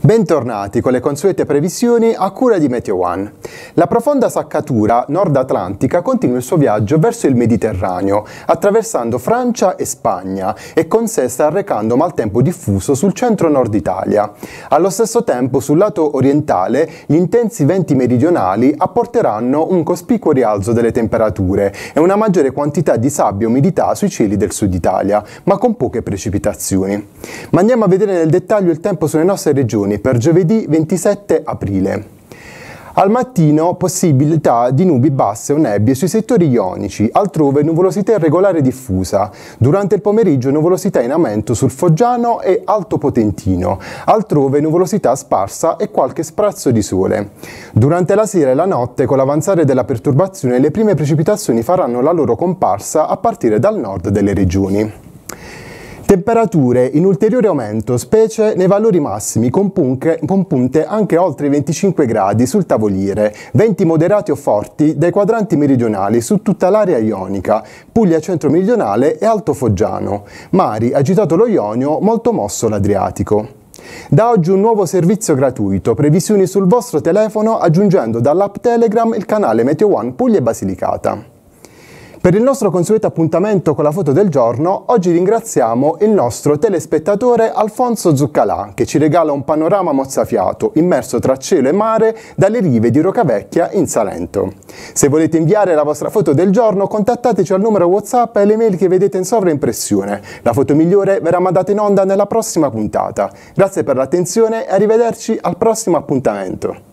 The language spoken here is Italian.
Bentornati con le consuete previsioni a cura di Meteo One. La profonda saccatura nord-atlantica continua il suo viaggio verso il Mediterraneo, attraversando Francia e Spagna e con sé sta arrecando maltempo diffuso sul centro-nord Italia. Allo stesso tempo, sul lato orientale, gli intensi venti meridionali apporteranno un cospicuo rialzo delle temperature e una maggiore quantità di sabbia e umidità sui cieli del sud Italia, ma con poche precipitazioni. Ma andiamo a vedere nel dettaglio il tempo sulle nostre regioni per giovedì 27 aprile. Al mattino possibilità di nubi basse o nebbie sui settori ionici, altrove nuvolosità irregolare diffusa. Durante il pomeriggio nuvolosità in aumento sul Foggiano e Alto Potentino, altrove nuvolosità sparsa e qualche sprazzo di sole. Durante la sera e la notte, con l'avanzare della perturbazione, le prime precipitazioni faranno la loro comparsa a partire dal nord delle regioni. Temperature in ulteriore aumento, specie nei valori massimi, con, punche, con, punte anche oltre i 25 gradi sul tavoliere, venti moderati o forti dai quadranti meridionali su tutta l'area ionica, Puglia centro-meridionale e Alto Foggiano, mari agitato lo Ionio, molto mosso l'Adriatico. Da oggi un nuovo servizio gratuito, previsioni sul vostro telefono aggiungendo dall'app Telegram il canale Meteo One Puglia e Basilicata. Per il nostro consueto appuntamento con la foto del giorno, oggi ringraziamo il nostro telespettatore Alfonso Zuccalà, che ci regala un panorama mozzafiato, immerso tra cielo e mare, dalle rive di Rocavecchia in Salento. Se volete inviare la vostra foto del giorno, contattateci al numero WhatsApp e le mail che vedete in sovraimpressione. La foto migliore verrà mandata in onda nella prossima puntata. Grazie per l'attenzione e arrivederci al prossimo appuntamento.